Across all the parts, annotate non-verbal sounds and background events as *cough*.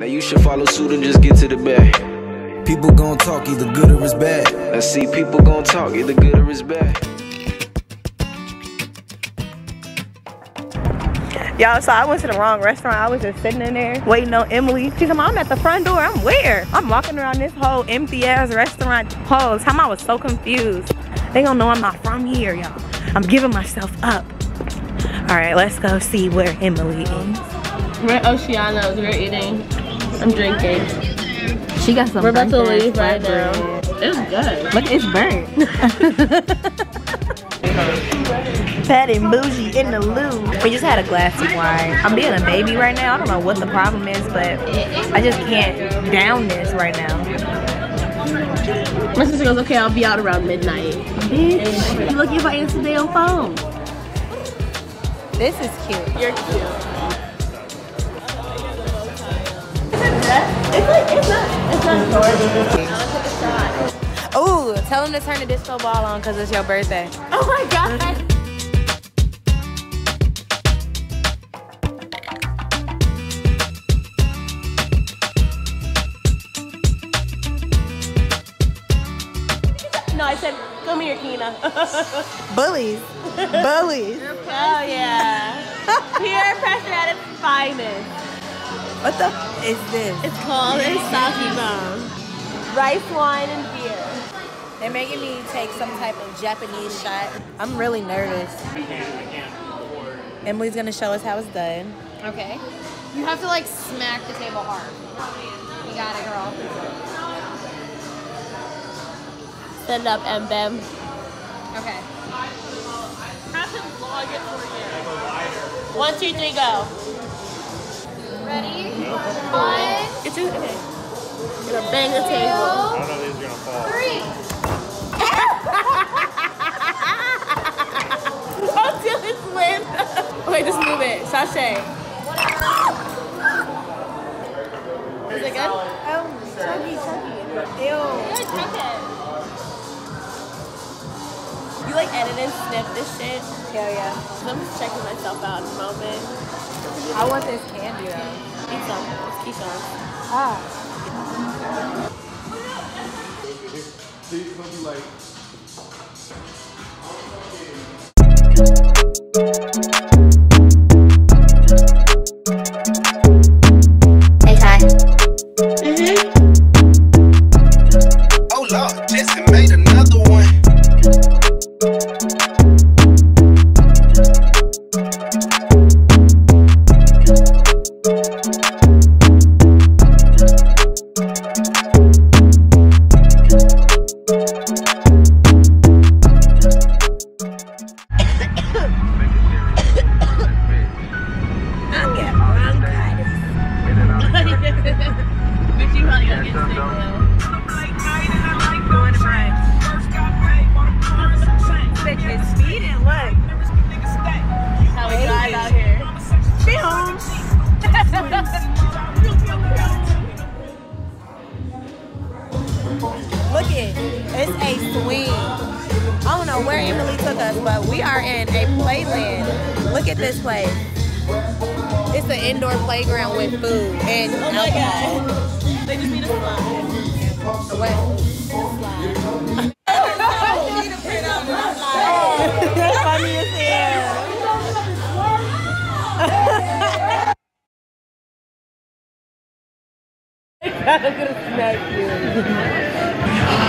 Now you should follow suit and just get to the bag. People gon' talk either good or it's bad. Let's see, people gon' talk either good or it's bad. Y'all, so I went to the wrong restaurant. I was just sitting in there waiting on Emily. She's like, I'm at the front door. I'm where? I'm walking around this whole empty ass restaurant. Whole time I was so confused. They don't know I'm not from here, y'all. I'm giving myself up. All right, let's go see where Emily is. We're at Oceanos. We're eating. I'm drinking. She got some We're about to leave right now. It's good. Look, it's burnt. *laughs* Fat and bougie in the loo. We just had a glass of wine. I'm being a baby right now. I don't know what the problem is, but I just can't down this right now. My sister goes, okay, I'll be out around midnight. Bitch. You looking my Instagram phone. This is cute. You're cute. It's like, it's not, it's not gorgeous. Ooh, tell him to turn the disco ball on because it's your birthday. Oh my god. No, I said, come here, Keena. *laughs* Bullies. Bullies. oh yeah. *laughs* Peer pressure at its finest. What the is this? It's called a sake bomb. Rice wine and beer. They're making me take some type of Japanese shot. I'm really nervous. Emily's gonna show us how it's done. Okay. You have to like smack the table hard. You got it, girl. Stand up and bam. Okay. Have him vlog it for you. One, two, three, go. One, It's two. Okay. Gonna bang the table. I *laughs* don't know if he's three. Until it's win. Wait, just move it. Sashay. Is it good? Oh, chuggy, chuggy. Ew. Good, drink it. You like edit and snip this shit? Hell yeah. I'm just checking myself out at the moment. I want this candy though. Eat some. It's Keyshawn. Ah. Hey, Bitch, you probably get sick now. Going to brunch. Bitch is speeding. What? How we drive out here. She. *laughs* Look it. It's a swing. I don't know where Emily took us, but we are in a playland. Look at this place. It's an indoor playground with food and Oh my alcohol. god. They just need a slide. What? That's funny as hell.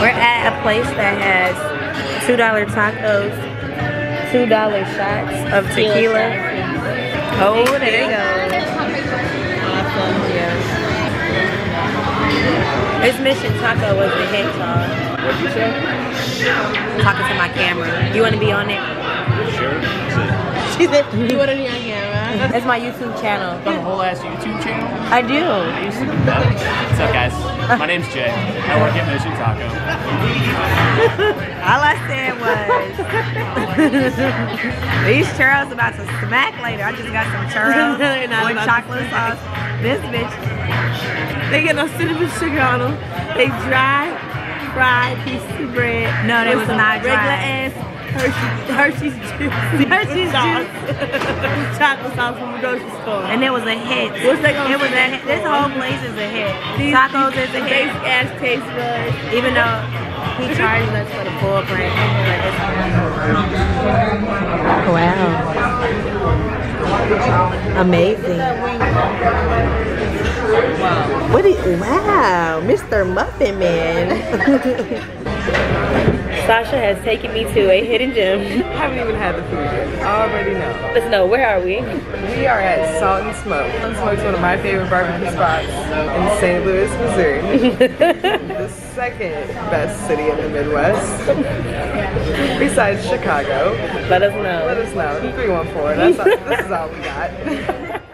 We're at a place that has two dollar tacos, two dollar shots of tequila. Oh, there you go. Awesome. Yeah. This mission taco was the hit, y'all. What'd you say? Talking to my camera. You want to be on it? Sure. She said, you want to be on camera? *laughs* It's my YouTube channel. a whole ass YouTube channel. I do. What's up, guys? *laughs* My name's Jay. I work at Mission Taco. All I said was *laughs* these churros about to smack later. I just got some churros with chocolate sauce. This bitch, They get no cinnamon sugar on them. They dry, fried piece of bread. no, they was not regular dry. Ass Hershey's juice. Hershey's sauce. Chocolate *laughs* sauce from the grocery store. And it was a hit. What's they gonna It was a hit. This whole place is a hit. These- Tacos is a hit. Basic ass taste buds. Even though he charges us for the full price. But it's wow. Amazing. What is, wow, Mr. Muffin Man. *laughs* Sasha has taken me to a hidden gem. *laughs* I haven't even had the food yet. I already know. Let's know, where are we? We are at Salt and Smoke. Salt and Smoke's one of my favorite barbecue spots in St. Louis, Missouri. *laughs* the second best city in the Midwest. Besides Chicago. Let us know. Let us know. 314. That's all, this is all we got. *laughs*